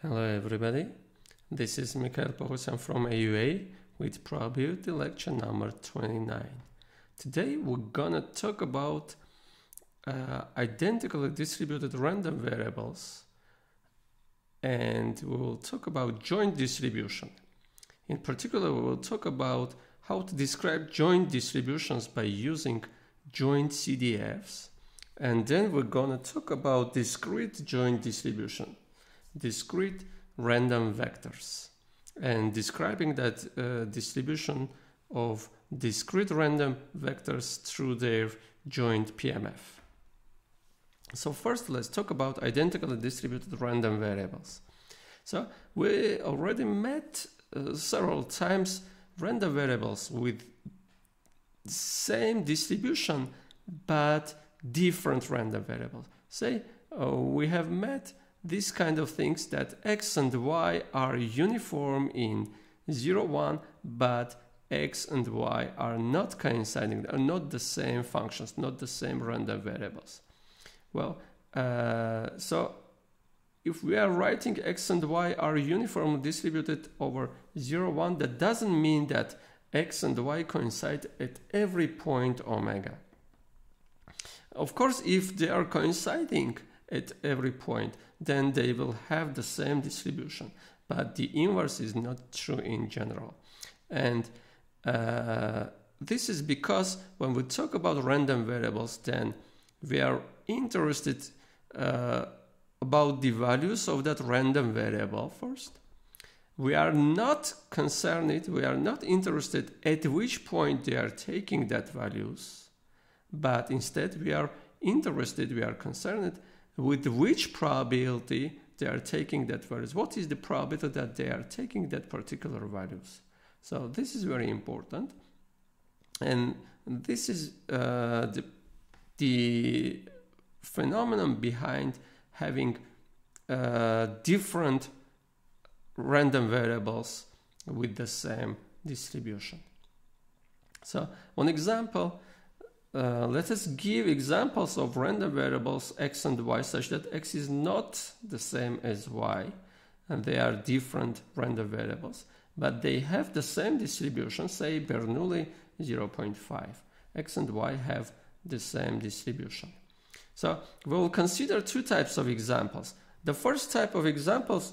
Hello everybody, this is Mikhail Poghosyan from AUA with probability lecture number 29. Today we're gonna talk about uh, identically distributed random variables and we will talk about joint distribution. In particular, we will talk about how to describe joint distributions by using joint CDFs and then we're gonna talk about discrete joint distribution discrete random vectors and describing that uh, distribution of discrete random vectors through their joint PMF. So first let's talk about identically distributed random variables. So we already met uh, several times random variables with same distribution but different random variables. Say uh, we have met these kind of things that x and y are uniform in 0, 1, but x and y are not coinciding, are not the same functions, not the same random variables. Well, uh, so if we are writing x and y are uniformly distributed over 0, 1, that doesn't mean that x and y coincide at every point omega. Of course, if they are coinciding at every point, then they will have the same distribution. But the inverse is not true in general. And uh, this is because when we talk about random variables, then we are interested uh, about the values of that random variable first. We are not concerned, we are not interested at which point they are taking that values, but instead we are interested, we are concerned with which probability they are taking that values. What is the probability that they are taking that particular values? So this is very important. And this is uh, the, the phenomenon behind having uh, different random variables with the same distribution. So one example uh, let us give examples of random variables x and y such that x is not the same as y and they are different random variables but they have the same distribution say Bernoulli 0.5 x and y have the same distribution. So we will consider two types of examples. The first type of examples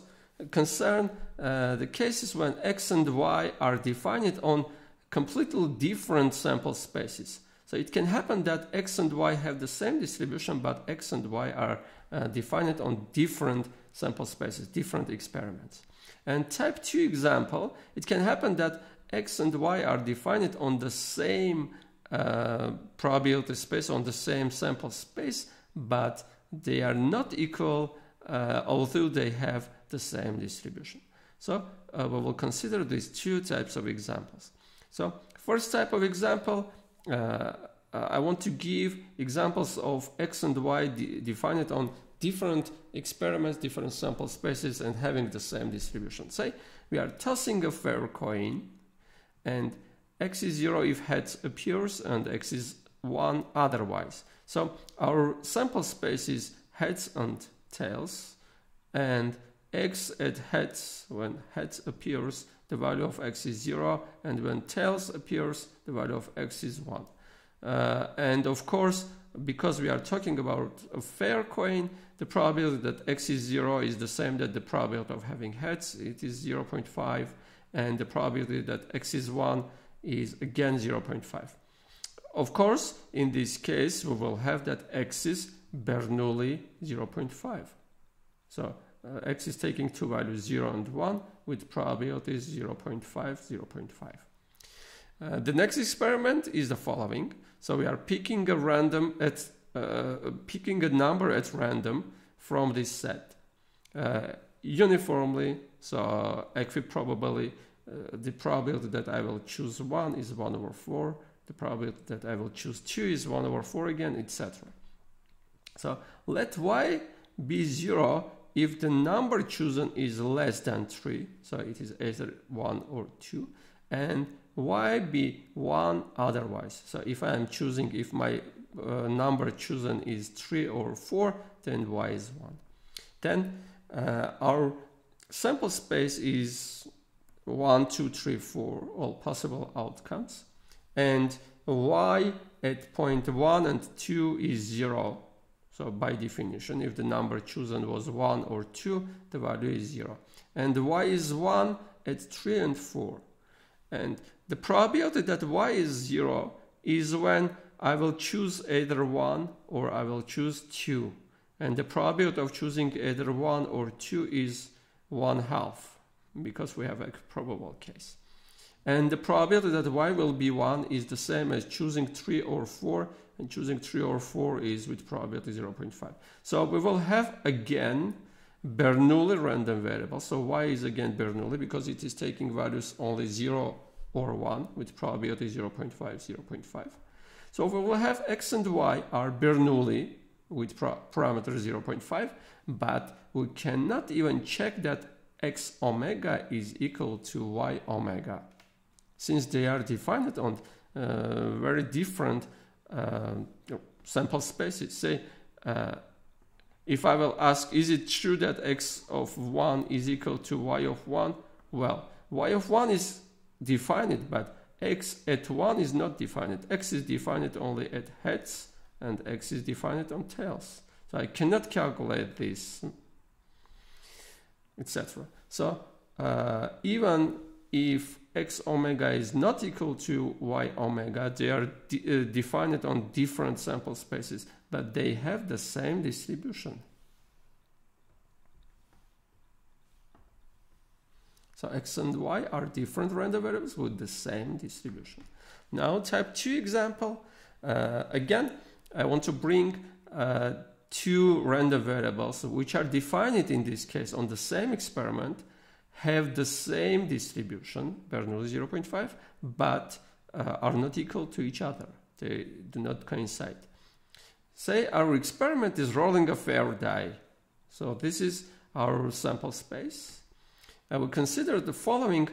concern uh, the cases when x and y are defined on completely different sample spaces so it can happen that x and y have the same distribution, but x and y are uh, defined on different sample spaces, different experiments. And type 2 example, it can happen that x and y are defined on the same uh, probability space, on the same sample space, but they are not equal, uh, although they have the same distribution. So uh, we will consider these two types of examples. So first type of example, Uh, uh, I want to give examples of x and y de defined on different experiments, different sample spaces, and having the same distribution. Say we are tossing a fair coin, and x is 0 if heads appears, and x is 1 otherwise. So our sample space is heads and tails, and x at heads, when heads appears, the value of x is 0, and when tails appears, the value of x is 1. Uh, and of course, because we are talking about a fair coin, the probability that x is 0 is the same that the probability of having heads, it is 0.5, and the probability that x is 1 is again 0.5. Of course, in this case, we will have that x is Bernoulli 0.5. So uh, x is taking two values 0 and 1 with probabilities 0.5, 0.5. Uh, the next experiment is the following. So we are picking a random at uh, picking a number at random from this set uh, uniformly. So equiprobably, uh, the probability that I will choose one is one over four. The probability that I will choose two is one over four again, etc. So let y be zero if the number chosen is less than 3, so it is either 1 or 2, and y be 1 otherwise. So if I am choosing, if my uh, number chosen is 3 or 4, then y is 1. Then uh, our sample space is 1, 2, 3, 4, all possible outcomes. And y at point 1 and 2 is 0. So by definition, if the number chosen was 1 or 2, the value is 0. And y is 1 at 3 and 4. And the probability that y is 0 is when I will choose either 1 or I will choose 2. And the probability of choosing either 1 or 2 is 1 half because we have a probable case. And the probability that y will be 1 is the same as choosing 3 or 4 and choosing 3 or 4 is with probability 0.5. So we will have again Bernoulli random variable. So y is again Bernoulli because it is taking values only 0 or 1 with probability 0.5, 0.5. So we will have x and y are Bernoulli with parameter 0.5, but we cannot even check that x omega is equal to y omega since they are defined on uh, very different sample spaces. Say, uh, if I will ask, is it true that x of 1 is equal to y of 1? Well, y of 1 is defined, but x at 1 is not defined. x is defined only at heads, and x is defined on tails. So I cannot calculate this, etc. So uh, even if x omega is not equal to y omega, they are de uh, defined on different sample spaces, but they have the same distribution. So x and y are different random variables with the same distribution. Now type 2 example. Uh, again, I want to bring uh, two random variables which are defined in this case on the same experiment have the same distribution, Bernoulli 0.5, but uh, are not equal to each other. They do not coincide. Say our experiment is rolling a fair die. So this is our sample space. I will consider the following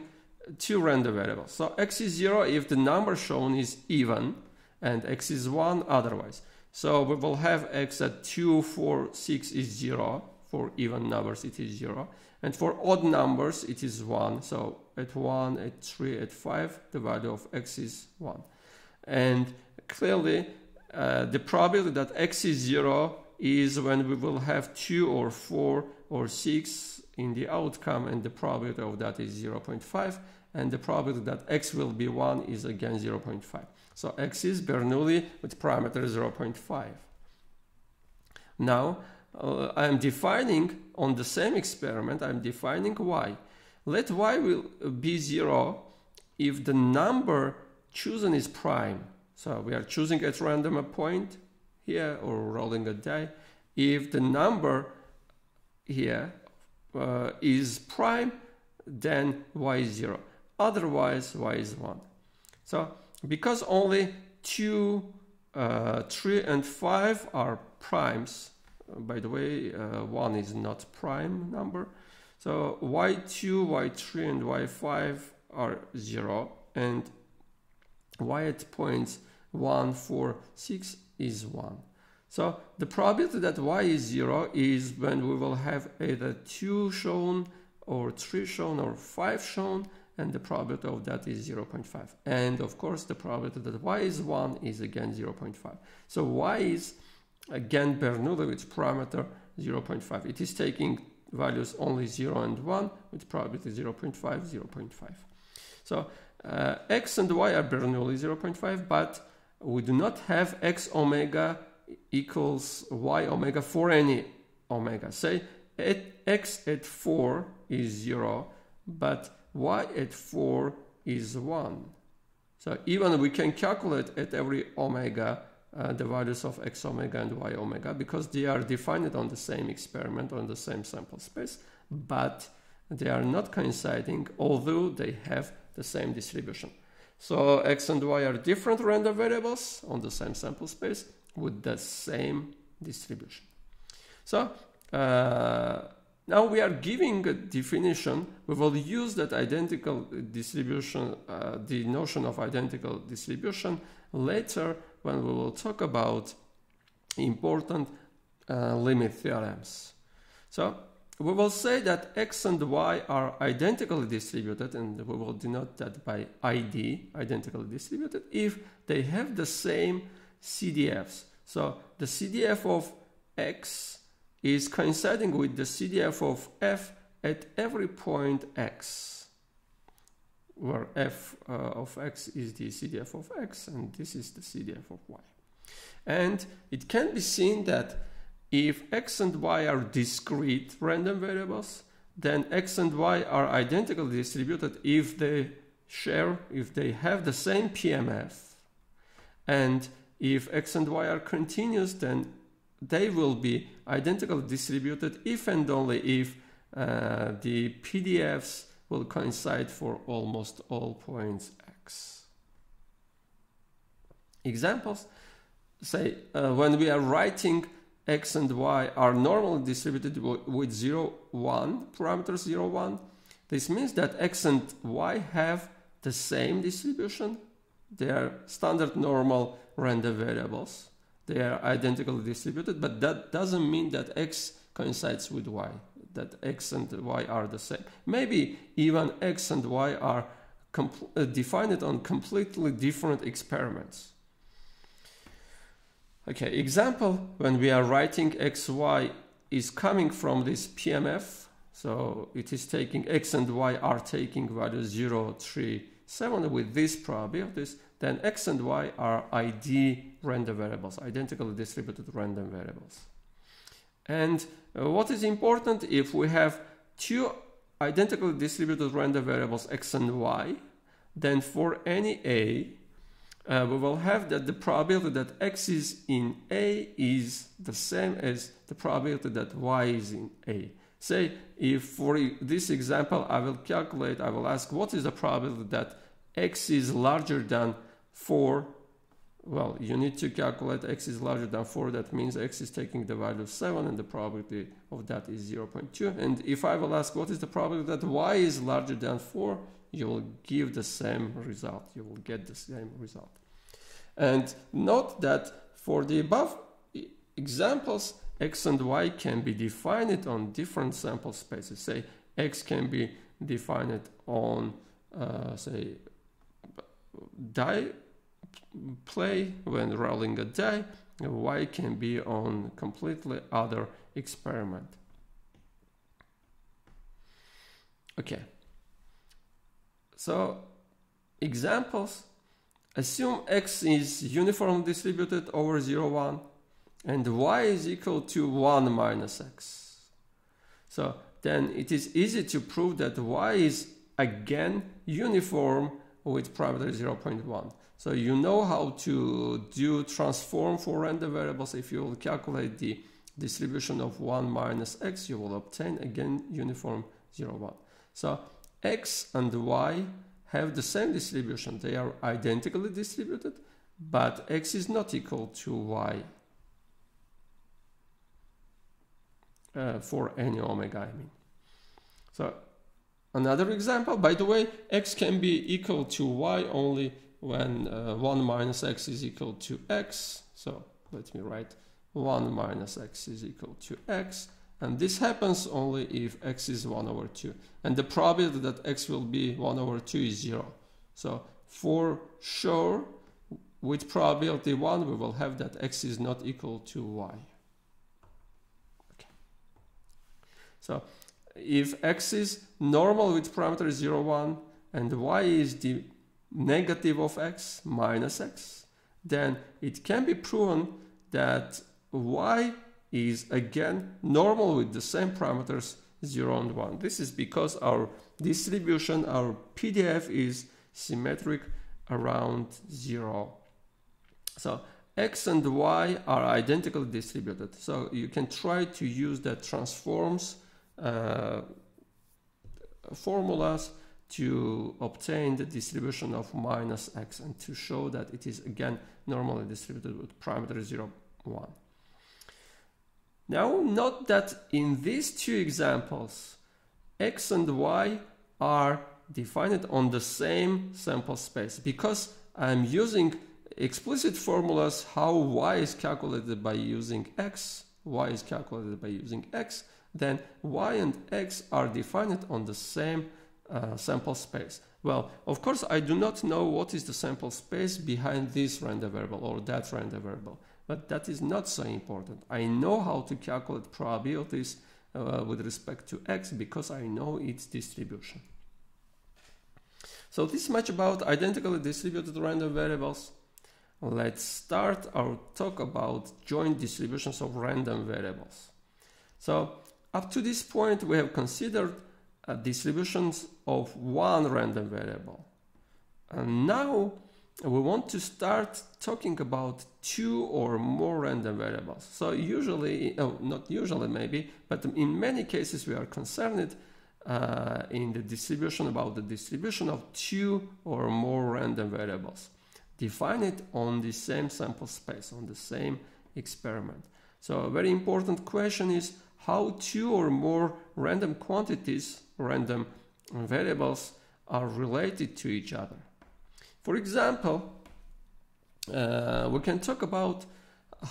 two random variables. So x is 0 if the number shown is even and x is 1 otherwise. So we will have x at 2, 4, 6 is 0. For even numbers it is 0. And for odd numbers, it is 1. So at 1, at 3, at 5, the value of x is 1. And clearly, uh, the probability that x is 0 is when we will have 2 or 4 or 6 in the outcome, and the probability of that is 0.5. And the probability that x will be 1 is again 0.5. So x is Bernoulli with parameter 0.5. Now, uh, I'm defining on the same experiment, I'm defining y. Let y will be 0 if the number chosen is prime. So we are choosing at random a point here or rolling a die. If the number here uh, is prime, then y is 0. Otherwise, y is 1. So because only 2, uh, 3, and 5 are primes, by the way, uh, 1 is not prime number. So y2, y3, and y5 are 0, and y at points 1, 4, 6 is 1. So the probability that y is 0 is when we will have either 2 shown, or 3 shown, or 5 shown, and the probability of that is 0.5. And of course, the probability that y is 1 is again 0.5. So y is Again, Bernoulli with parameter 0.5. It is taking values only 0 and 1 with probability 0.5, 0.5. So uh, x and y are Bernoulli 0.5, but we do not have x omega equals y omega for any omega. Say at x at 4 is 0, but y at 4 is 1. So even we can calculate at every omega uh, the values of x omega and y omega because they are defined on the same experiment on the same sample space, but they are not coinciding although they have the same distribution. So x and y are different random variables on the same sample space with the same distribution. So uh, now we are giving a definition. We will use that identical distribution, uh, the notion of identical distribution later when we will talk about important uh, limit theorems. So we will say that x and y are identically distributed, and we will denote that by ID, identically distributed, if they have the same CDFs. So the CDF of x is coinciding with the CDF of f at every point x, where f uh, of x is the CDF of x, and this is the CDF of y. And it can be seen that if x and y are discrete random variables, then x and y are identically distributed if they share, if they have the same PMF. And if x and y are continuous, then they will be identically distributed if and only if uh, the PDFs will coincide for almost all points x. Examples say uh, when we are writing x and y are normally distributed with 0, 1, parameter 0, 1. This means that x and y have the same distribution. They are standard normal random variables. They are identically distributed, but that doesn't mean that x coincides with y, that x and y are the same. Maybe even x and y are uh, defined on completely different experiments. Okay, example, when we are writing xy is coming from this PMF. So it is taking x and y are taking value 0, 3, 7 with this probabilities. Then x and y are ID random variables, identically distributed random variables. And uh, what is important if we have two identically distributed random variables x and y, then for any a, uh, we will have that the probability that x is in A is the same as the probability that y is in A. Say if for this example I will calculate, I will ask what is the probability that x is larger than 4 well, you need to calculate x is larger than 4. That means x is taking the value of 7 and the probability of that is 0.2. And if I will ask what is the probability that y is larger than 4, you will give the same result. You will get the same result. And note that for the above examples, x and y can be defined on different sample spaces. Say x can be defined on, uh, say, die play when rolling a die, y can be on completely other experiment. Okay. So examples, assume x is uniformly distributed over 0, 1 and y is equal to 1 minus x. So then it is easy to prove that y is again uniform with parameter 0.1. So you know how to do transform for random variables. If you will calculate the distribution of 1 minus x, you will obtain again uniform 0, 1. So x and y have the same distribution. They are identically distributed, but x is not equal to y uh, for any omega, I mean. So another example, by the way, x can be equal to y only when uh, 1 minus x is equal to x. So let me write 1 minus x is equal to x and this happens only if x is 1 over 2. And the probability that x will be 1 over 2 is 0. So for sure, with probability 1, we will have that x is not equal to y. Okay. So if x is normal with parameter 0, 1, and y is the negative of x minus x, then it can be proven that y is again normal with the same parameters 0 and 1. This is because our distribution, our PDF is symmetric around 0. So x and y are identically distributed. So you can try to use the transforms uh, formulas to obtain the distribution of minus x and to show that it is again normally distributed with parameter 0, 1. Now note that in these two examples, x and y are defined on the same sample space because I'm using explicit formulas how y is calculated by using x, y is calculated by using x, then y and x are defined on the same uh, sample space. Well, of course, I do not know what is the sample space behind this random variable or that random variable, but that is not so important. I know how to calculate probabilities uh, with respect to x because I know its distribution. So this much about identically distributed random variables. Let's start our talk about joint distributions of random variables. So up to this point, we have considered uh, distributions of one random variable. And now we want to start talking about two or more random variables. So usually, oh, not usually maybe, but in many cases we are concerned uh, in the distribution about the distribution of two or more random variables. Define it on the same sample space, on the same experiment. So a very important question is how two or more random quantities, random variables, are related to each other. For example, uh, we can talk about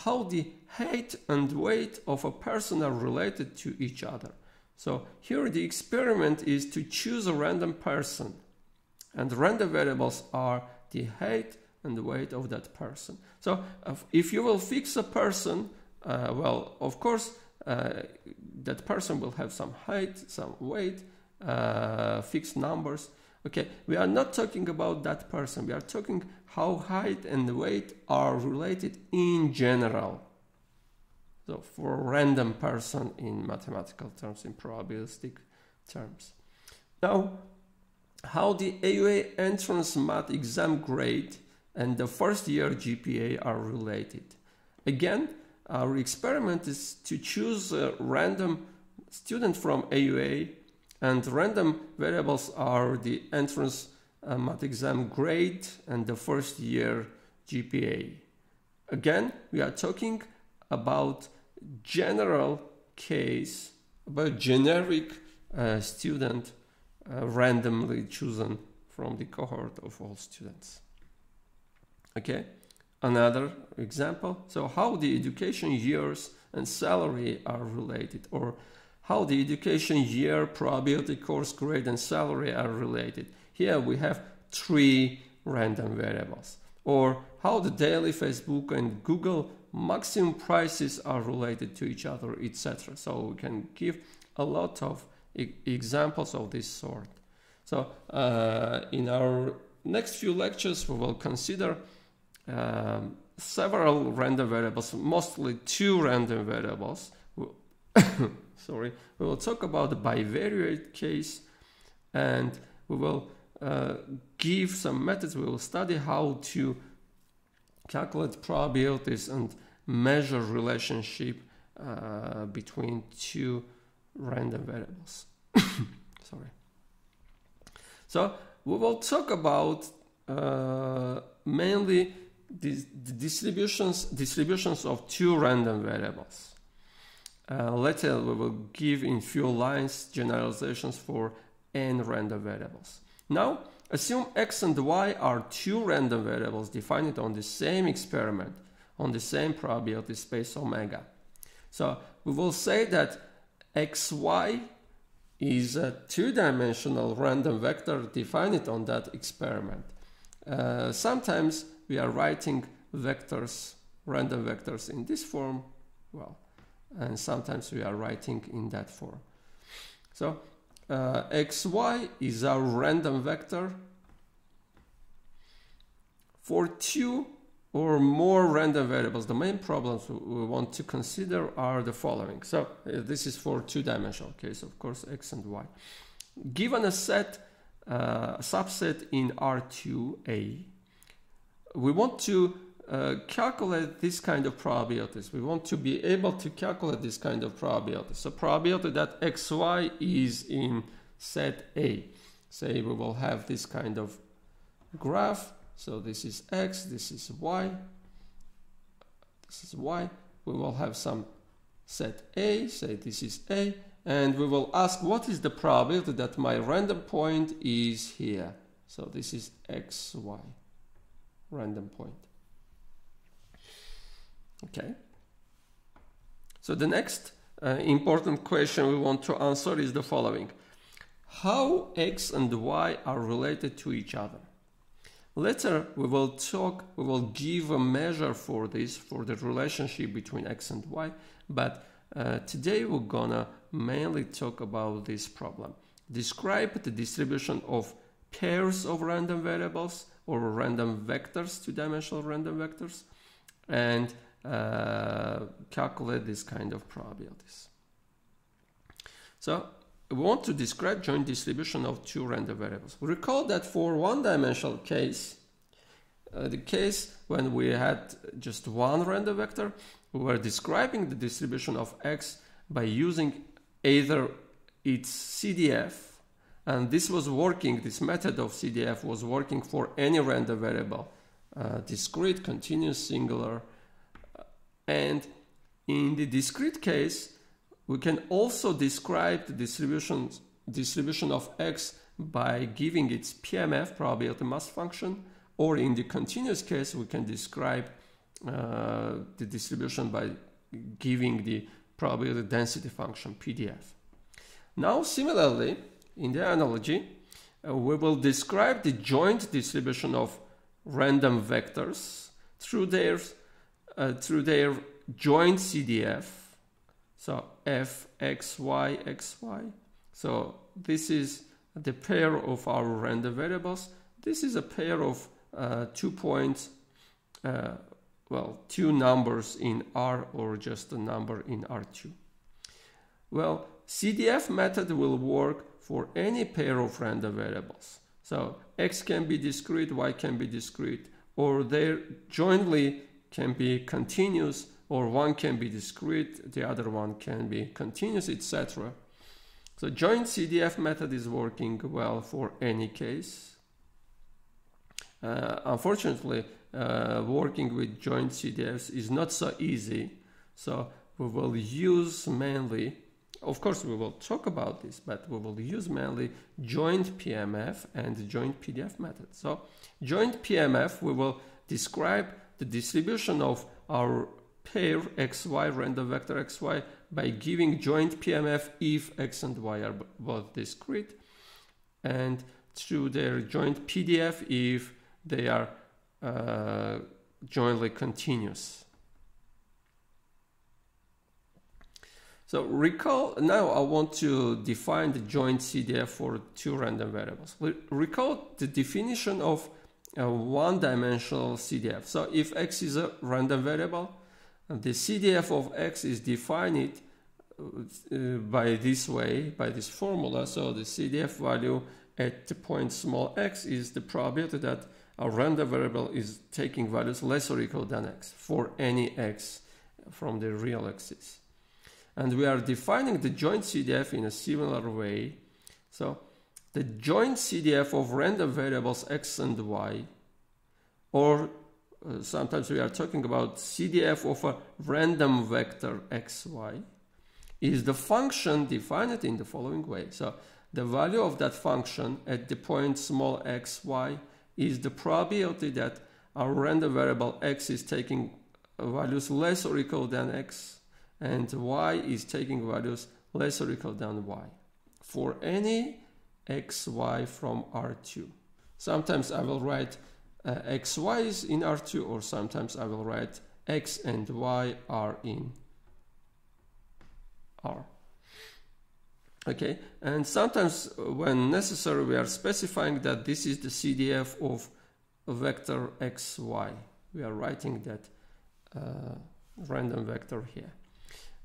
how the height and weight of a person are related to each other. So here the experiment is to choose a random person and random variables are the height and the weight of that person. So if you will fix a person, uh, well, of course, uh, that person will have some height, some weight, uh, fixed numbers. Okay, we are not talking about that person. We are talking how height and weight are related in general. So for a random person in mathematical terms, in probabilistic terms. Now, how the AUA entrance math exam grade and the first year GPA are related. Again, our experiment is to choose a random student from AUA and random variables are the entrance uh, math exam grade and the first year GPA. Again, we are talking about general case, about generic uh, student uh, randomly chosen from the cohort of all students. Okay, another example. So how the education years and salary are related or how the education year, probability, course grade and salary are related. Here we have three random variables. Or how the daily Facebook and Google maximum prices are related to each other, etc. So we can give a lot of e examples of this sort. So uh, in our next few lectures, we will consider um, several random variables, mostly two random variables. Sorry, we will talk about the bivariate case and we will uh, give some methods. We will study how to calculate probabilities and measure relationship uh, between two random variables. Sorry. So we will talk about uh, mainly the distributions distributions of two random variables. Uh, later we will give in few lines generalizations for n random variables. Now assume x and y are two random variables defined on the same experiment on the same probability space omega. So we will say that xy is a two-dimensional random vector defined on that experiment. Uh, sometimes we are writing vectors, random vectors in this form, well, and sometimes we are writing in that form. So uh, xy is our random vector for two or more random variables. The main problems we want to consider are the following. So uh, this is for two-dimensional case, of course, x and y. Given a set, uh, subset in R2A, we want to uh, calculate this kind of probabilities. We want to be able to calculate this kind of probability. So probability that xy is in set A. Say we will have this kind of graph so this is x, this is y, this is y. We will have some set A, say this is A, and we will ask what is the probability that my random point is here. So this is x, y, random point. Okay. So the next uh, important question we want to answer is the following. How x and y are related to each other? Later we will talk, we will give a measure for this, for the relationship between x and y, but uh, today we're gonna mainly talk about this problem. Describe the distribution of pairs of random variables or random vectors, two-dimensional random vectors, and uh, calculate this kind of probabilities. So we want to describe joint distribution of two random variables. Recall that for one-dimensional case, uh, the case when we had just one random vector, we were describing the distribution of x by using either its CDF, and this was working, this method of CDF was working for any random variable, uh, discrete, continuous, singular, and in the discrete case, we can also describe the distribution, distribution of x by giving its PMF, probability mass function, or in the continuous case, we can describe uh, the distribution by giving the probability density function, PDF. Now, similarly, in the analogy, uh, we will describe the joint distribution of random vectors through their, uh, through their joint CDF. So f, x, y, x, y. So this is the pair of our random variables. This is a pair of uh, two points uh, well, two numbers in R or just a number in R2. Well, CDF method will work for any pair of random variables. So X can be discrete, Y can be discrete, or they jointly can be continuous, or one can be discrete, the other one can be continuous, etc. So joint CDF method is working well for any case. Uh, unfortunately, uh, working with joint CDFs is not so easy. So we will use mainly, of course we will talk about this, but we will use mainly joint PMF and joint PDF method. So joint PMF, we will describe the distribution of our pair xy, random vector xy, by giving joint PMF if x and y are both discrete, and through their joint PDF if they are uh, jointly continuous. So recall, now I want to define the joint CDF for two random variables. Recall the definition of a one-dimensional CDF. So if x is a random variable, the CDF of x is defined uh, by this way, by this formula. So the CDF value at the point small x is the probability that a random variable is taking values less or equal than x for any x from the real axis. And we are defining the joint CDF in a similar way. So the joint CDF of random variables x and y, or uh, sometimes we are talking about CDF of a random vector xy, is the function defined in the following way. So the value of that function at the point small xy is the probability that our random variable x is taking values less or equal than x and y is taking values less or equal than y for any xy from R2. Sometimes I will write uh, xy is in R2 or sometimes I will write x and y are in R. Okay, and sometimes when necessary, we are specifying that this is the CDF of vector xy. We are writing that uh, random vector here.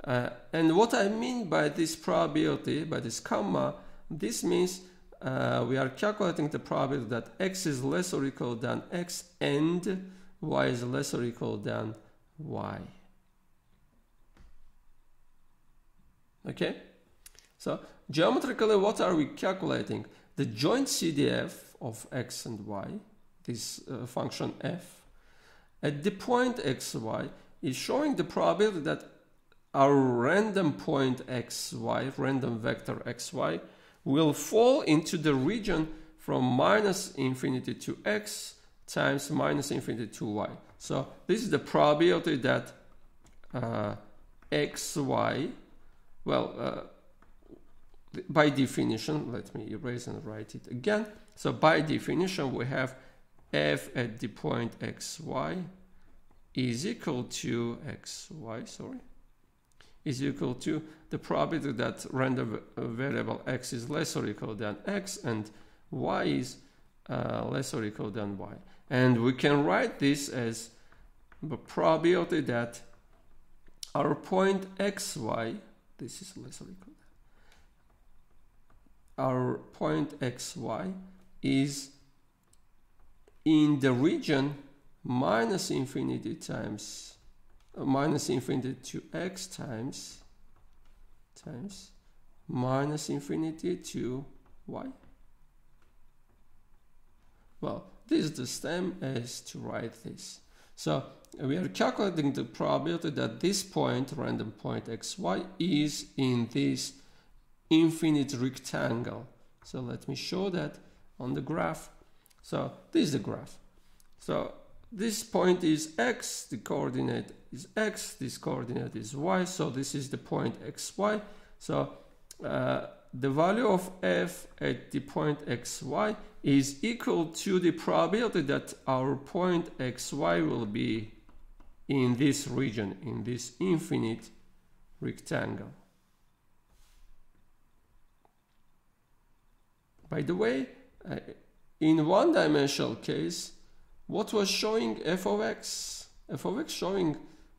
Uh, and what I mean by this probability, by this comma, this means uh, we are calculating the probability that x is less or equal than x and y is less or equal than y. Okay? So geometrically, what are we calculating? The joint CDF of x and y, this uh, function f, at the point xy is showing the probability that our random point xy, random vector xy, will fall into the region from minus infinity to x times minus infinity to y. So this is the probability that uh, xy Well, uh, by definition, let me erase and write it again. So by definition, we have f at the point xy is equal to xy, sorry, is equal to the probability that random variable x is less or equal than x and y is uh, less or equal than y. And we can write this as the probability that our point xy, this is less or equal, than, our point xy is in the region minus infinity times minus infinity to x times times minus infinity to y. Well, this is the same as to write this. So we are calculating the probability that this point, random point xy, is in this infinite rectangle. So let me show that on the graph. So this is the graph. So this point is x, the coordinate is x, this coordinate is y, so this is the point xy. So uh, the value of f at the point xy is equal to the probability that our point xy will be in this region, in this infinite rectangle. By the way, uh, in one-dimensional case, what was showing f of x? f of x showing,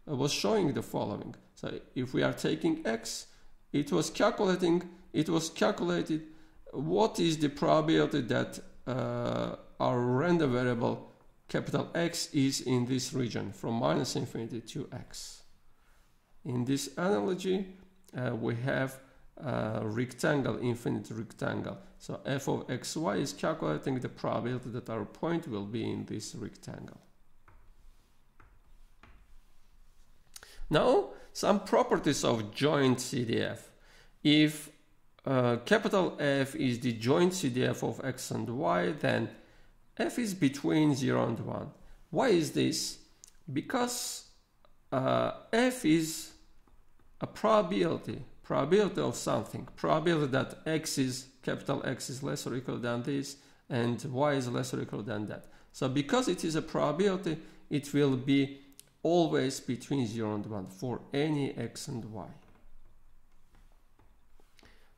uh, was showing the following. So if we are taking x, it was calculating, it was calculated what is the probability that uh, our random variable capital X is in this region from minus infinity to x. In this analogy, uh, we have a rectangle, infinite rectangle. So f of xy is calculating the probability that our point will be in this rectangle. Now, some properties of joint CDF. If uh, capital F is the joint CDF of x and y, then f is between 0 and 1. Why is this? Because uh, f is a probability, probability of something, probability that x is, capital X is less or equal than this, and y is less or equal than that. So because it is a probability, it will be always between 0 and 1 for any x and y.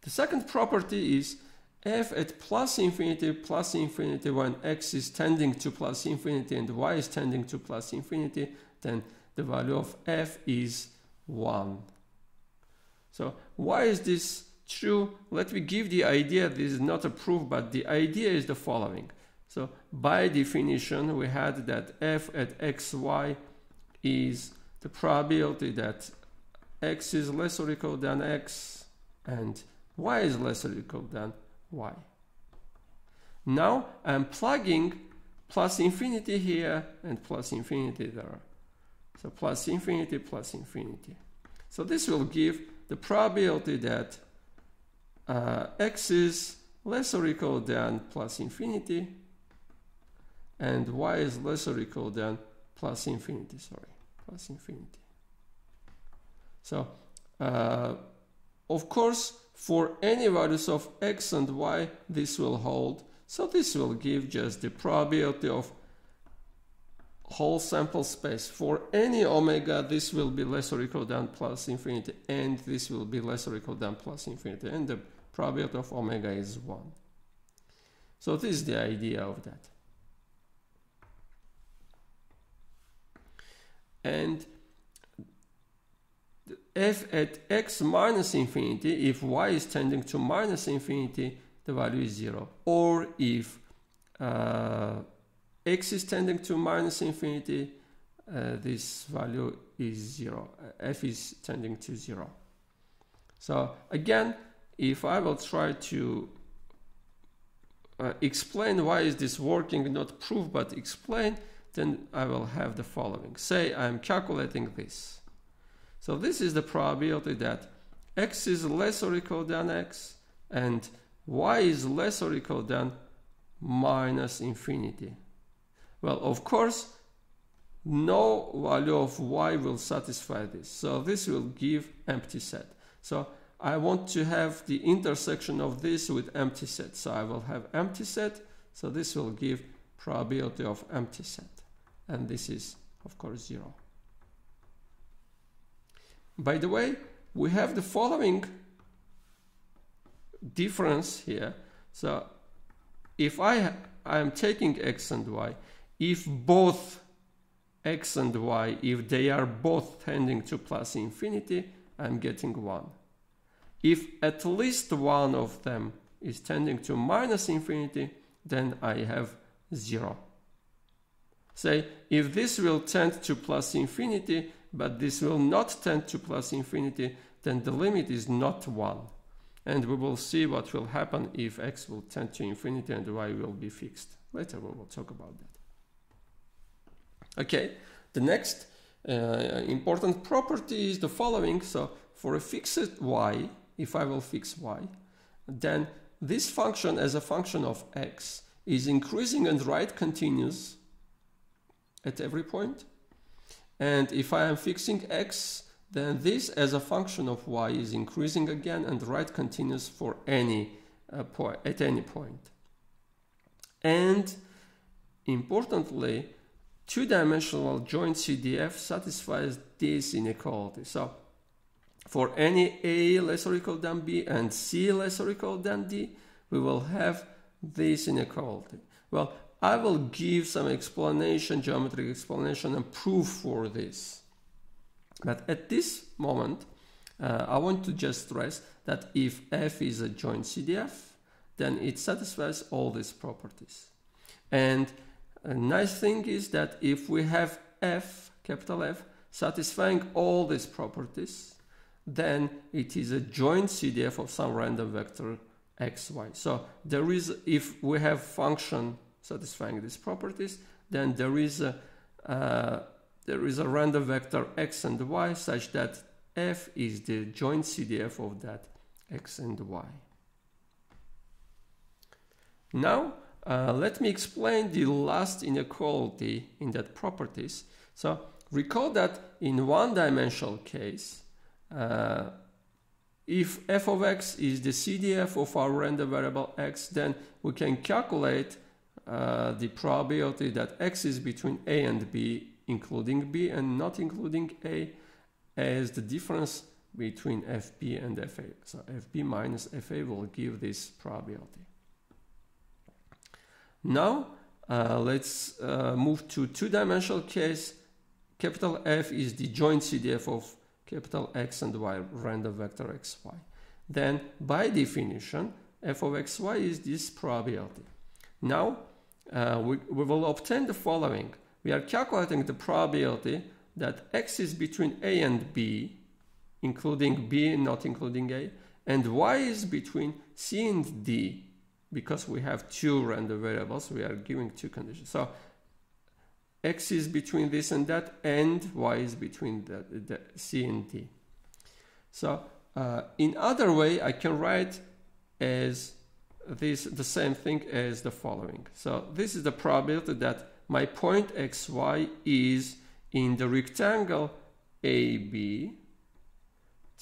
The second property is f at plus infinity plus infinity when x is tending to plus infinity and y is tending to plus infinity, then the value of f is 1. So why is this true? Let me give the idea, this is not a proof, but the idea is the following. So by definition, we had that f at xy is the probability that x is less or equal than x and y is less or equal than y. Now I'm plugging plus infinity here and plus infinity there. So plus infinity plus infinity. So this will give the probability that uh, x is less or equal than plus infinity and y is less or equal than plus infinity, sorry, plus infinity. So, uh, of course, for any values of x and y, this will hold. So this will give just the probability of whole sample space. For any omega, this will be less or equal than plus infinity, and this will be less or equal than plus infinity, and the probability of omega is 1. So this is the idea of that. And f at x minus infinity, if y is tending to minus infinity, the value is 0. Or if uh, x is tending to minus infinity, uh, this value is 0. f is tending to 0. So again, if I will try to uh, explain why is this working, not prove, but explain, then I will have the following. Say I'm calculating this. So this is the probability that x is less or equal than x and y is less or equal than minus infinity. Well, of course, no value of y will satisfy this. So this will give empty set. So I want to have the intersection of this with empty set. So I will have empty set. So this will give probability of empty set. And this is, of course, zero. By the way, we have the following difference here. So if I I am taking x and y, if both x and y, if they are both tending to plus infinity, I'm getting 1. If at least one of them is tending to minus infinity, then I have 0. Say, if this will tend to plus infinity, but this will not tend to plus infinity, then the limit is not 1. And we will see what will happen if x will tend to infinity and y will be fixed. Later we will talk about that. Okay, the next uh, important property is the following. So for a fixed y, if I will fix y, then this function as a function of x is increasing and right continuous at every point. And if I am fixing x, then this as a function of y is increasing again and right continuous for any uh, point at any point. And importantly, two-dimensional joint CDF satisfies this inequality. So for any A less or equal than B and C less or equal than D, we will have this inequality. Well, I will give some explanation, geometric explanation and proof for this. But at this moment, uh, I want to just stress that if F is a joint CDF, then it satisfies all these properties. And a nice thing is that if we have F, capital F, satisfying all these properties, then it is a joint CDF of some random vector xy. So there is, if we have function satisfying these properties, then there is a uh, there is a random vector x and y such that f is the joint CDF of that x and y. Now uh, let me explain the last inequality in that properties. So recall that in one dimensional case, uh, if f of x is the CDF of our random variable x, then we can calculate uh, the probability that x is between a and b, including b and not including a, as the difference between fb and fa. So fb minus fa will give this probability. Now uh, let's uh, move to two-dimensional case. Capital F is the joint CDF of capital X and Y, random vector xy. Then by definition, f of xy is this probability. Now uh, we, we will obtain the following. We are calculating the probability that x is between a and b, including b not including a, and y is between c and d, because we have two random variables, we are giving two conditions. So x is between this and that, and y is between the, the c and d. So uh, in other way, I can write as this the same thing as the following. So this is the probability that my point xy is in the rectangle AB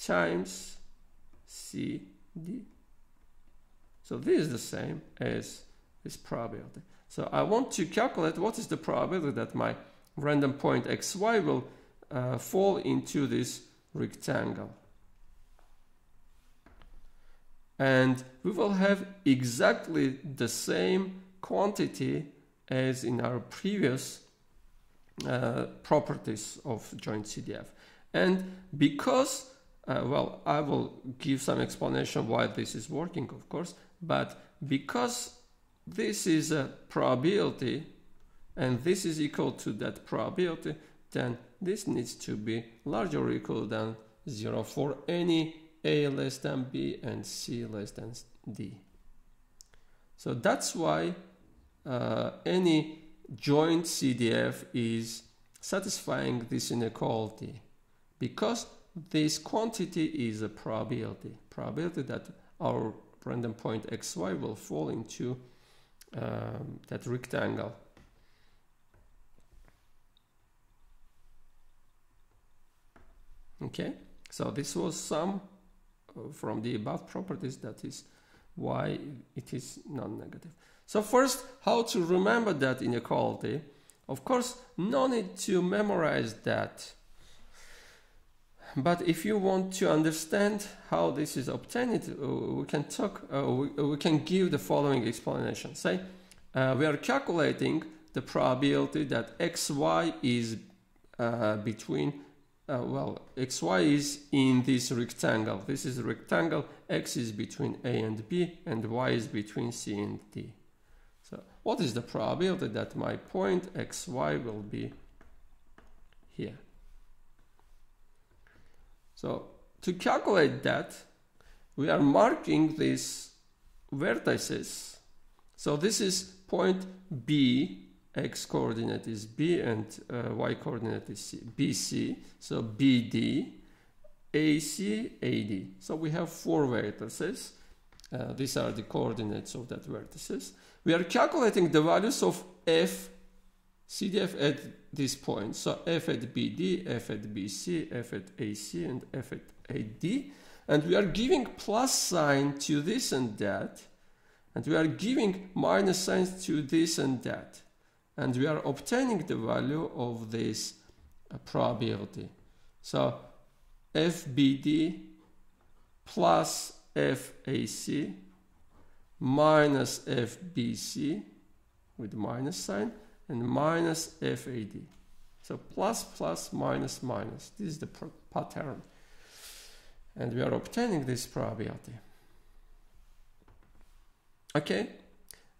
times CD. So this is the same as this probability. So I want to calculate what is the probability that my random point xy will uh, fall into this rectangle and we will have exactly the same quantity as in our previous uh, properties of joint CDF. And because, uh, well, I will give some explanation why this is working, of course, but because this is a probability and this is equal to that probability, then this needs to be larger or equal than zero for any a less than B and C less than D. So that's why uh, any joint CDF is satisfying this inequality because this quantity is a probability, probability that our random point xy will fall into um, that rectangle. Okay, so this was some uh, from the above properties that is why it is non-negative. So first, how to remember that inequality. Of course, no need to memorize that. But if you want to understand how this is obtained, uh, we can talk, uh, we, we, can give the following explanation. Say, uh, we are calculating the probability that xy is uh, between uh, well, xy is in this rectangle. This is a rectangle, x is between a and b, and y is between c and d. So what is the probability that my point xy will be here? So to calculate that, we are marking these vertices. So this is point B x coordinate is b and uh, y coordinate is c. bc so bd ac ad so we have four vertices uh, these are the coordinates of that vertices we are calculating the values of f cdf at this point. So f at bd f at bc f at ac and f at ad and we are giving plus sign to this and that. And we are giving minus signs to this and that. And we are obtaining the value of this uh, probability. So FBD plus FAC minus FBC with minus sign and minus FAD. So plus plus minus minus. This is the pattern. And we are obtaining this probability. Okay,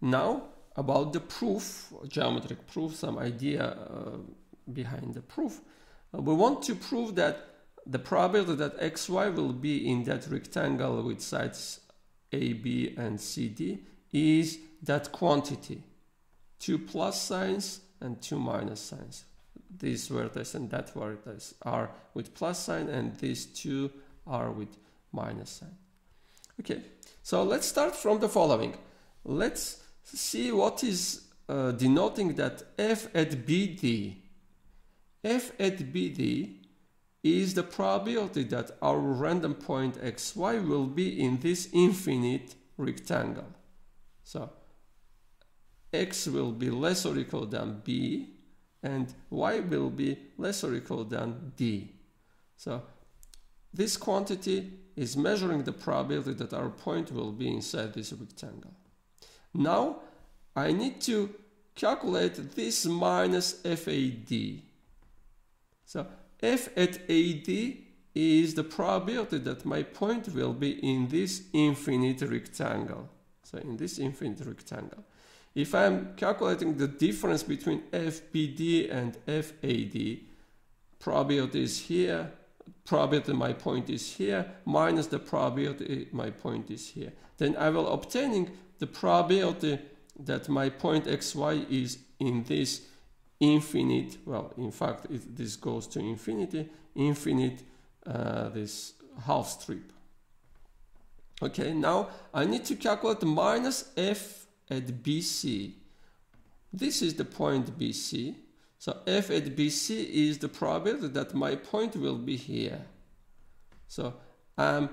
now about the proof, geometric proof, some idea uh, behind the proof. Uh, we want to prove that the probability that xy will be in that rectangle with sides AB and CD is that quantity. Two plus signs and two minus signs. This vertex and that vertex are with plus sign and these two are with minus sign. Okay, so let's start from the following. Let's see what is uh, denoting that f at bd. f at bd is the probability that our random point xy will be in this infinite rectangle. So x will be less or equal than b and y will be less or equal than d. So this quantity is measuring the probability that our point will be inside this rectangle. Now I need to calculate this minus FAD. So F at AD is the probability that my point will be in this infinite rectangle. So in this infinite rectangle. If I'm calculating the difference between FBD and FAD, probability is here, probability my point is here, minus the probability my point is here. Then I will obtaining the probability that my point xy is in this infinite, well, in fact, it, this goes to infinity, infinite, uh, this half strip. Okay, now I need to calculate minus f at BC. This is the point BC. So f at BC is the probability that my point will be here. So I'm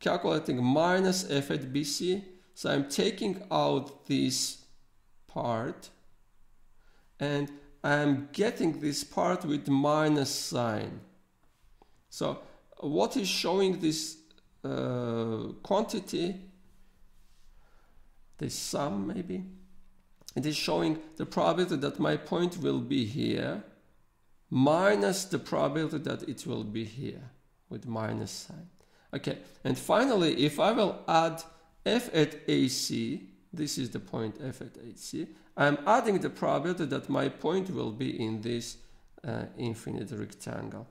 calculating minus f at BC so I'm taking out this part and I'm getting this part with minus sign. So what is showing this uh, quantity, this sum maybe, it is showing the probability that my point will be here minus the probability that it will be here with minus sign. Okay, and finally, if I will add f at AC, this is the point f at AC, I'm adding the probability that my point will be in this uh, infinite rectangle.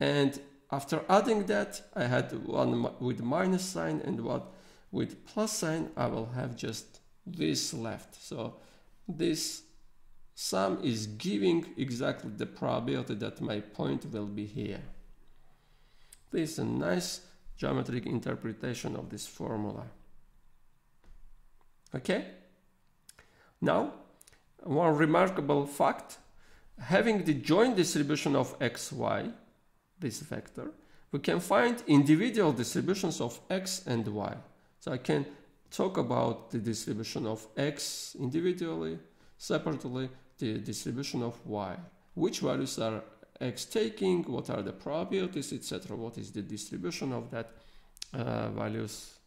And after adding that, I had one with minus sign and one with plus sign, I will have just this left. So this sum is giving exactly the probability that my point will be here. This is a nice geometric interpretation of this formula. Okay? Now, one remarkable fact, having the joint distribution of xy, this vector, we can find individual distributions of x and y. So I can talk about the distribution of x individually, separately, the distribution of y. Which values are x taking, what are the probabilities, etc. What is the distribution of that uh, values.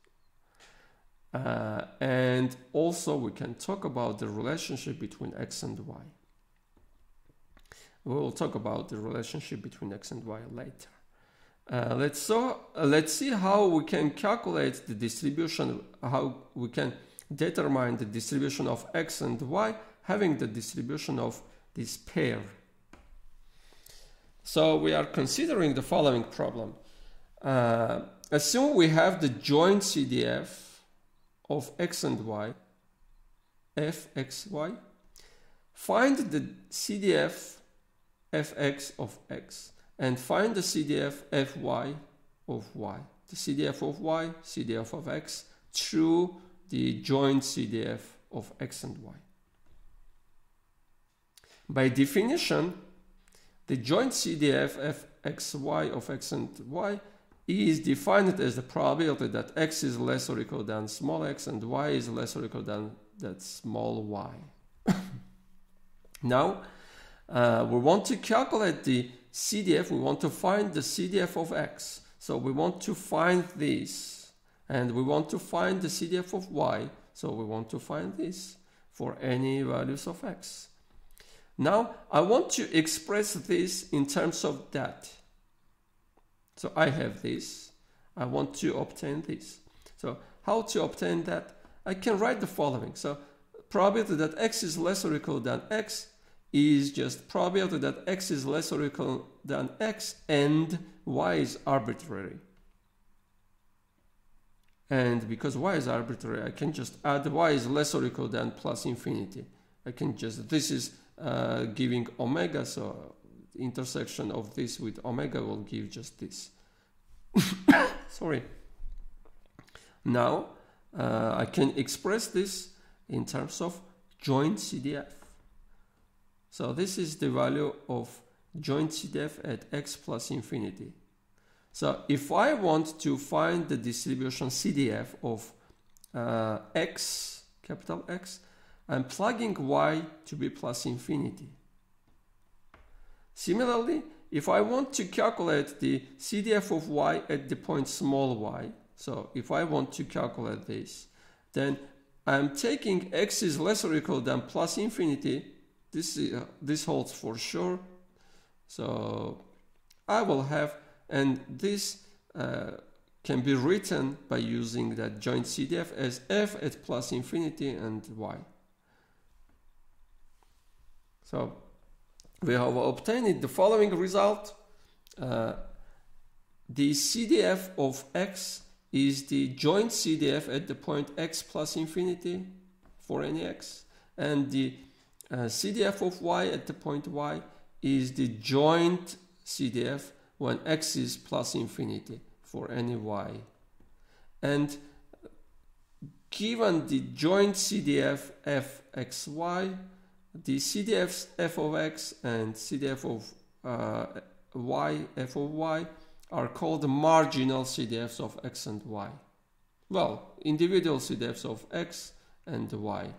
Uh, and also we can talk about the relationship between x and y. We will talk about the relationship between x and y later. Uh, let's so uh, let's see how we can calculate the distribution, how we can determine the distribution of x and y having the distribution of this pair. So we are considering the following problem. Uh, assume we have the joint CDF of x and y, fxy. Find the CDF fx of x and find the CDF fy of y. The CDF of y, CDF of x through the joint CDF of x and y. By definition, the joint CDF fxy of x and y is defined as the probability that x is less or equal than small x and y is less or equal than that small y. now, uh, we want to calculate the CDF, we want to find the CDF of x. So we want to find this, and we want to find the CDF of y. So we want to find this for any values of x. Now, I want to express this in terms of that. So I have this. I want to obtain this. So how to obtain that? I can write the following. So probability that x is less or equal than x is just probability that x is less or equal than x and y is arbitrary. And because y is arbitrary, I can just add y is less or equal than plus infinity. I can just, this is uh, giving omega, so intersection of this with omega will give just this. Sorry. Now, uh, I can express this in terms of joint CDF. So this is the value of joint CDF at x plus infinity. So if I want to find the distribution CDF of uh, x, capital X, I'm plugging y to be plus infinity. Similarly, if I want to calculate the CDF of y at the point small y, so if I want to calculate this, then I'm taking x is less or equal than plus infinity this, uh, this holds for sure. So I will have, and this uh, can be written by using that joint CDF as f at plus infinity and y. So we have obtained the following result. Uh, the CDF of x is the joint CDF at the point x plus infinity for any x, and the uh, CDF of y at the point y is the joint CDF when x is plus infinity for any y. And given the joint CDF fxy, the CDF f of x and CDF of uh, y f of y are called marginal CDFs of x and y. Well, individual CDFs of x and y.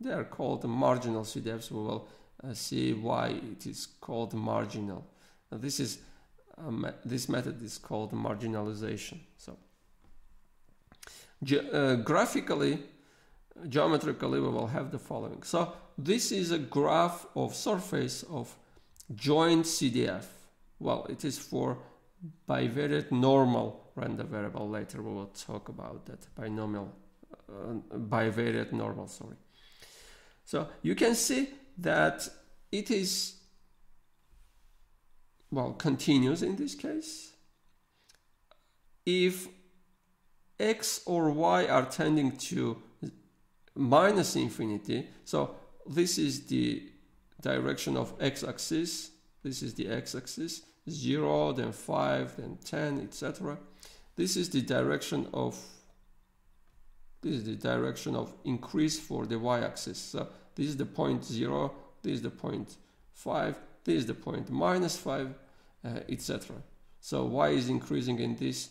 They are called marginal CDFs. We will uh, see why it is called marginal. Now this is um, this method is called marginalization. So ge uh, graphically, geometrically, we will have the following. So this is a graph of surface of joint CDF. Well, it is for bivariate normal random variable. Later we will talk about that binomial, uh, bivariate normal. Sorry. So you can see that it is, well, continuous in this case. If x or y are tending to minus infinity, so this is the direction of x-axis, this is the x-axis, 0, then 5, then 10, etc. This is the direction of this is the direction of increase for the y-axis. So this is the point 0, this is the point 5, this is the point minus 5, uh, etc. So y is increasing in this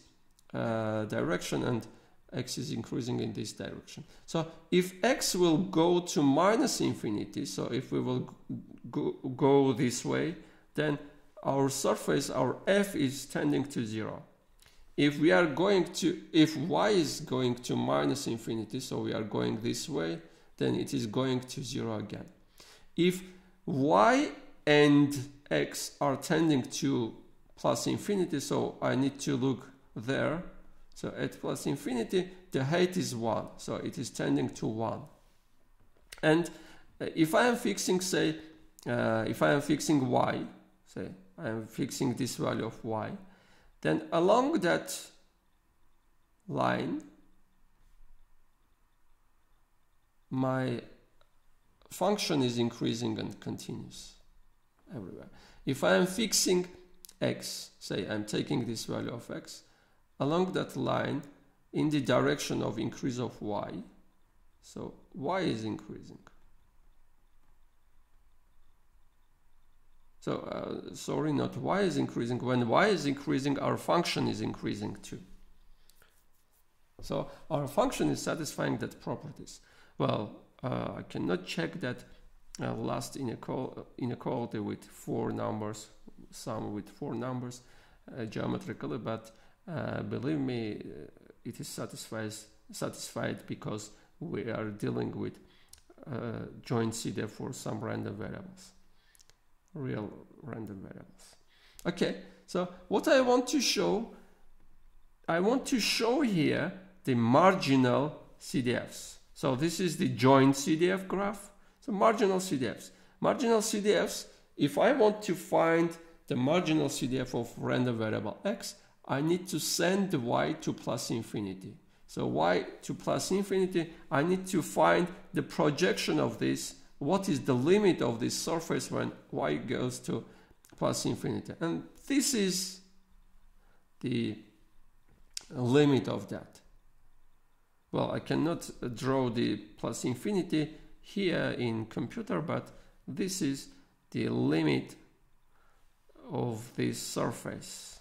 uh, direction and x is increasing in this direction. So if x will go to minus infinity, so if we will go, go this way, then our surface, our f is tending to zero. If we are going to, if y is going to minus infinity, so we are going this way, then it is going to zero again. If y and x are tending to plus infinity, so I need to look there. So at plus infinity, the height is 1, so it is tending to 1. And uh, if I am fixing, say, uh, if I am fixing y, say, I am fixing this value of y, then along that line, my function is increasing and continuous everywhere. If I am fixing x, say I'm taking this value of x, along that line in the direction of increase of y, so y is increasing. So, uh, sorry, not y is increasing. When y is increasing, our function is increasing too. So our function is satisfying that properties. Well, uh, I cannot check that uh, last inequality with four numbers, sum with four numbers uh, geometrically, but uh, believe me, it is satisfies, satisfied because we are dealing with uh, joint CDF for some random variables, real random variables. Okay, so what I want to show, I want to show here the marginal CDFs. So this is the joint CDF graph. So marginal CDFs. Marginal CDFs, if I want to find the marginal CDF of random variable x, I need to send y to plus infinity. So y to plus infinity, I need to find the projection of this. What is the limit of this surface when y goes to plus infinity? And this is the limit of that. Well, I cannot draw the plus infinity here in computer, but this is the limit of this surface.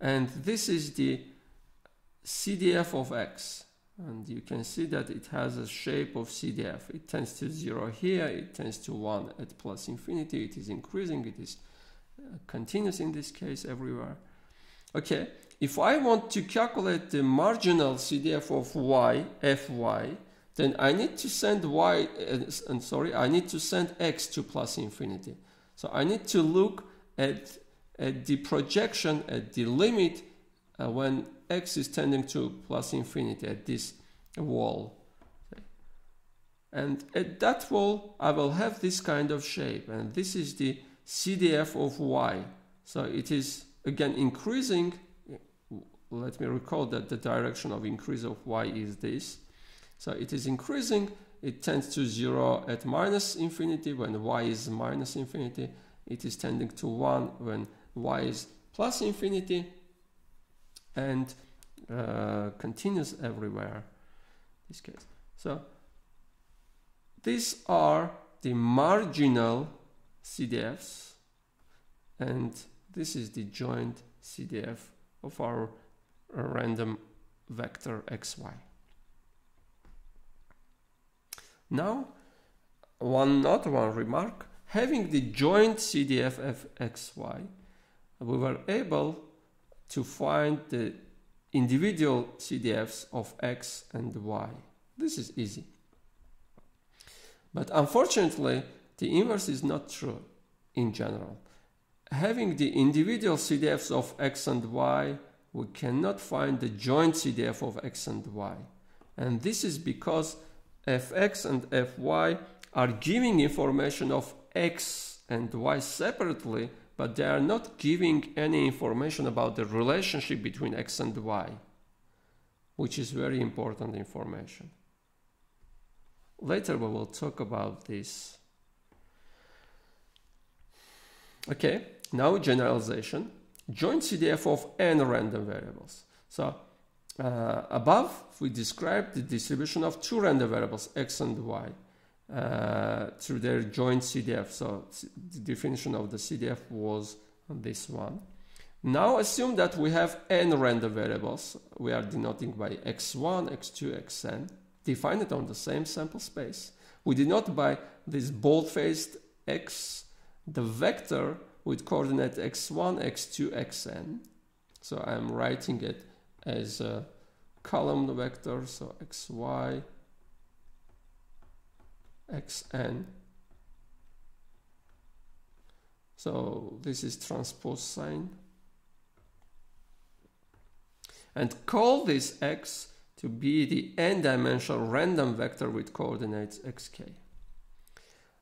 And this is the CDF of x. And you can see that it has a shape of CDF. It tends to 0 here, it tends to 1 at plus infinity, it is increasing, it is continuous in this case everywhere. Okay, if I want to calculate the marginal CDF of y, fy, then I need to send y, uh, sorry, I need to send x to plus infinity. So I need to look at, at the projection at the limit uh, when x is tending to plus infinity at this wall. Okay. And at that wall, I will have this kind of shape, and this is the CDF of y. So it is again increasing let me recall that the direction of increase of y is this. So it is increasing, it tends to zero at minus infinity when y is minus infinity. It is tending to one when y is plus infinity and uh, continues everywhere this case. So these are the marginal CDFs and this is the joint CDF of our random vector xy. Now, one not one remark, having the joint CDF of xy, we were able to find the individual CDFs of x and y. This is easy. But unfortunately, the inverse is not true in general. Having the individual CDFs of x and y we cannot find the joint CDF of x and y. And this is because fx and fy are giving information of x and y separately, but they are not giving any information about the relationship between x and y, which is very important information. Later we will talk about this. Okay, now generalization joint CDF of n random variables. So uh, above, we described the distribution of two random variables, x and y, uh, through their joint CDF. So the definition of the CDF was this one. Now assume that we have n random variables. We are denoting by x1, x2, xn, defined on the same sample space. We denote by this bold-faced x, the vector with coordinate x1, x2, xn. So I'm writing it as a column vector, so xy, xn. So this is transpose sign. And call this x to be the n-dimensional random vector with coordinates xk.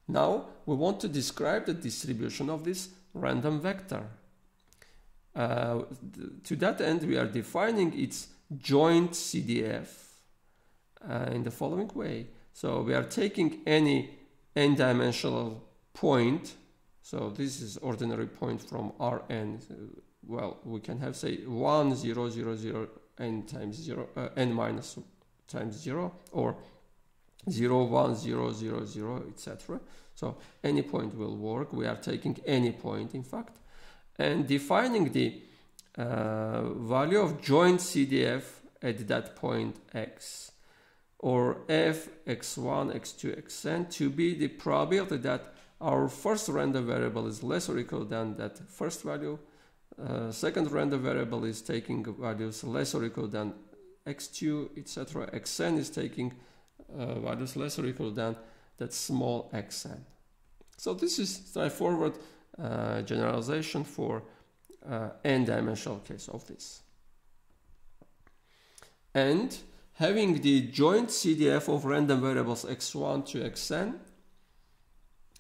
Now we want to describe the distribution of this random vector. Uh, to that end, we are defining its joint CDF uh, in the following way. So we are taking any n-dimensional point. So this is ordinary point from Rn. Well, we can have say 1, 0, 0, 0, n times 0, uh, n minus times 0, or 0, 1, 0, 0, 0, etc. So any point will work. We are taking any point, in fact, and defining the uh, value of joint CDF at that point x or f x1, x2, xn to be the probability that our first random variable is less or equal than that first value. Uh, second random variable is taking values less or equal than x2, etc. xn is taking uh, values less or equal than that small xn. So this is straightforward uh, generalization for uh, n-dimensional case of this. And having the joint CDF of random variables x1 to xn,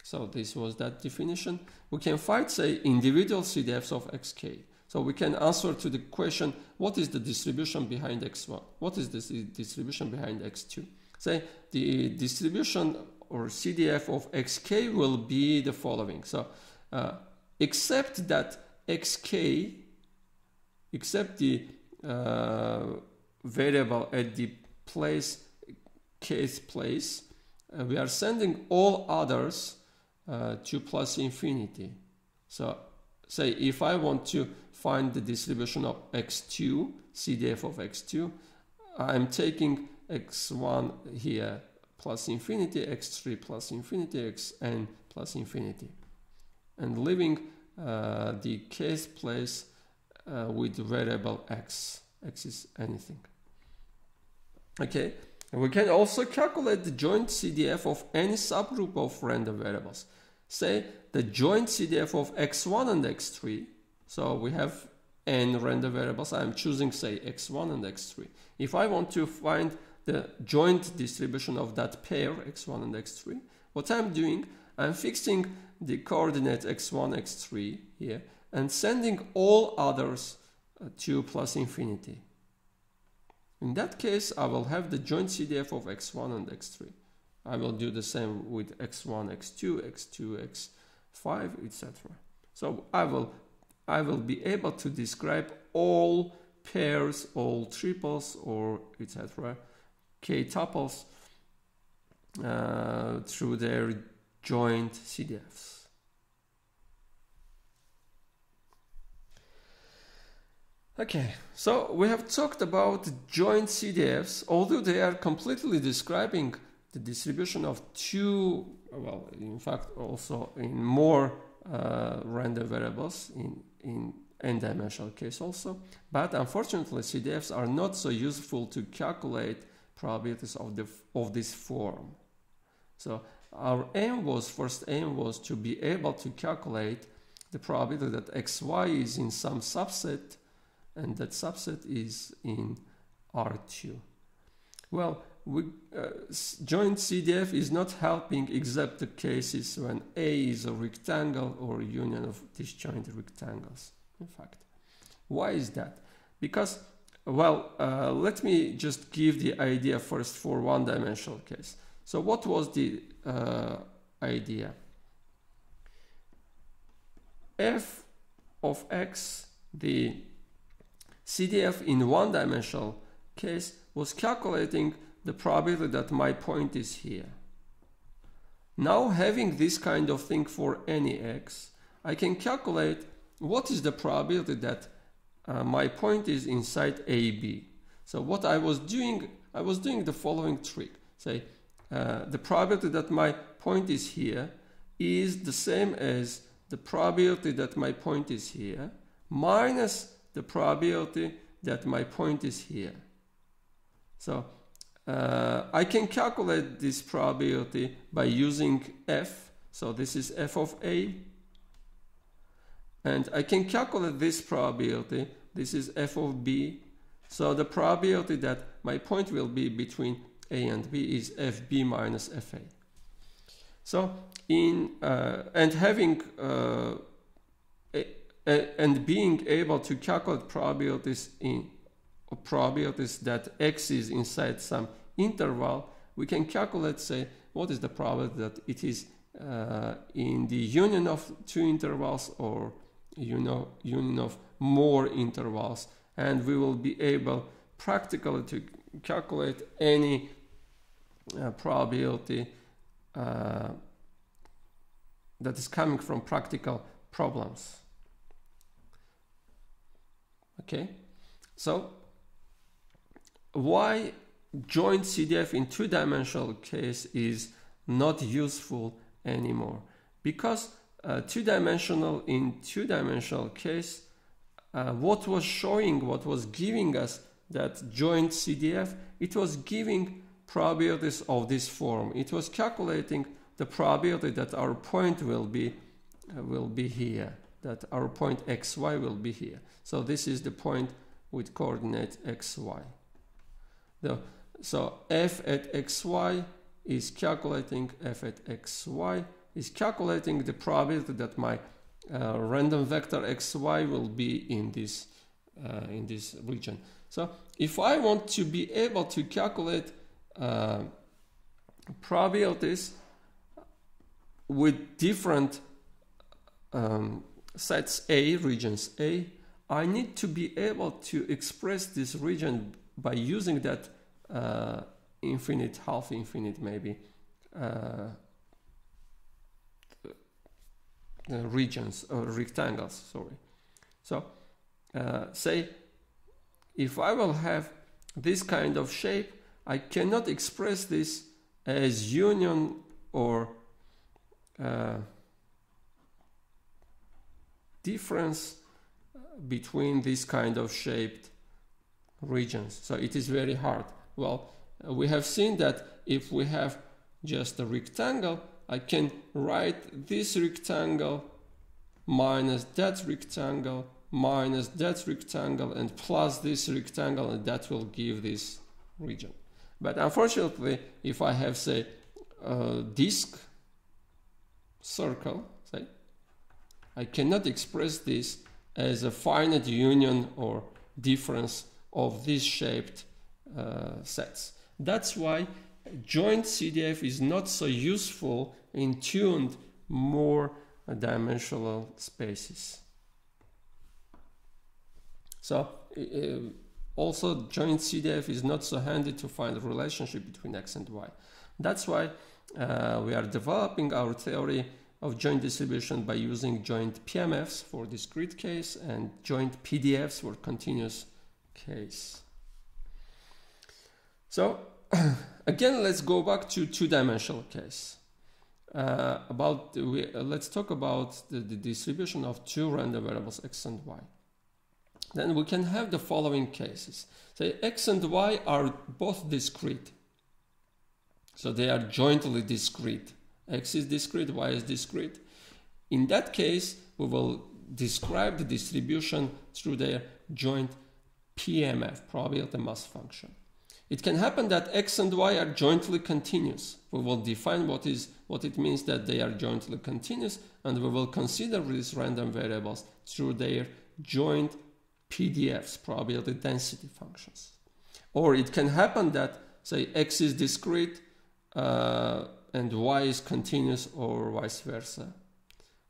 so this was that definition, we can find, say, individual CDFs of xk. So we can answer to the question, what is the distribution behind x1? What is the distribution behind x2? Say, the distribution or CDF of xk will be the following. So, uh, except that xk, except the uh, variable at the place, case place, uh, we are sending all others uh, to plus infinity. So say if I want to find the distribution of x2, CDF of x2, I'm taking x1 here plus infinity, x3 plus infinity, xn plus infinity. And leaving uh, the case place uh, with variable x. x is anything. Okay, and we can also calculate the joint CDF of any subgroup of random variables. Say the joint CDF of x1 and x3. So we have n random variables. I'm choosing say x1 and x3. If I want to find the joint distribution of that pair x1 and x3, what I'm doing, I'm fixing the coordinate x1, x3 here and sending all others uh, to plus infinity. In that case, I will have the joint CDF of x1 and x3. I will do the same with x1, x2, x2, x5, etc. So I will, I will be able to describe all pairs, all triples, or etc. k tuples uh, through their joint CDFs. Okay, so we have talked about joint CDFs, although they are completely describing the distribution of two, well, in fact, also in more uh, random variables in, in n-dimensional case also. But unfortunately, CDFs are not so useful to calculate probabilities of, the, of this form. So our aim was, first aim was to be able to calculate the probability that xy is in some subset and that subset is in R2. Well, we, uh, joint CDF is not helping except the cases when A is a rectangle or union of disjoint rectangles, in fact. Why is that? Because, well, uh, let me just give the idea first for one-dimensional case. So what was the uh, idea? f of x, the CDF in one-dimensional case was calculating the probability that my point is here. Now having this kind of thing for any x, I can calculate what is the probability that uh, my point is inside AB? So what I was doing, I was doing the following trick. Say, uh, the probability that my point is here is the same as the probability that my point is here minus the probability that my point is here. So uh, I can calculate this probability by using f. So this is f of a. And I can calculate this probability. This is f of b. So the probability that my point will be between a and b is fb minus fa. So in uh, and having uh, a, a, and being able to calculate probabilities in probabilities that x is inside some interval, we can calculate, say, what is the probability that it is uh, in the union of two intervals or you know, union of more intervals. And we will be able practically to calculate any uh, probability uh, that is coming from practical problems. Okay, so why joint CDF in two-dimensional case is not useful anymore? Because uh, two-dimensional in two-dimensional case, uh, what was showing, what was giving us that joint CDF, it was giving probabilities of this form. It was calculating the probability that our point will be uh, will be here, that our point xy will be here. So this is the point with coordinate xy. The, so f at xy is calculating f at xy is calculating the probability that my uh, random vector xy will be in this uh, in this region. So if I want to be able to calculate uh, probabilities with different um, sets A, regions A, I need to be able to express this region by using that uh, infinite, half infinite maybe, uh, uh regions or rectangles, sorry. So uh, say if I will have this kind of shape, I cannot express this as union or uh, difference between this kind of shaped regions. So it is very hard. Well, we have seen that if we have just a rectangle, I can write this rectangle minus that rectangle minus that rectangle and plus this rectangle and that will give this region. But unfortunately, if I have say a disk circle, say, I cannot express this as a finite union or difference of these shaped uh, sets. That's why joint CDF is not so useful in tuned more dimensional spaces. So uh, also joint CDF is not so handy to find a relationship between x and y. That's why uh, we are developing our theory of joint distribution by using joint PMFs for discrete case and joint PDFs for continuous case. So again, let's go back to two-dimensional case. Uh, about we, uh, let's talk about the, the distribution of two random variables x and y. Then we can have the following cases. Say x and y are both discrete. So they are jointly discrete. X is discrete, Y is discrete. In that case, we will describe the distribution through their joint PMF, probability mass function. It can happen that X and Y are jointly continuous. We will define what is what it means that they are jointly continuous and we will consider these random variables through their joint PDFs, probability density functions. Or it can happen that say X is discrete, uh, and y is continuous or vice versa.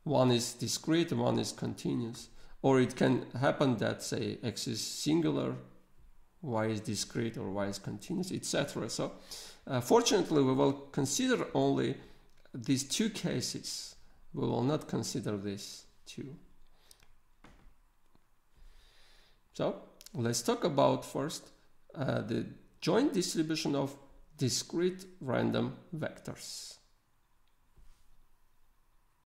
One is discrete, one is continuous. Or it can happen that say x is singular, y is discrete or y is continuous, etc. So uh, fortunately we will consider only these two cases. We will not consider these two. So let's talk about first uh, the joint distribution of discrete random vectors.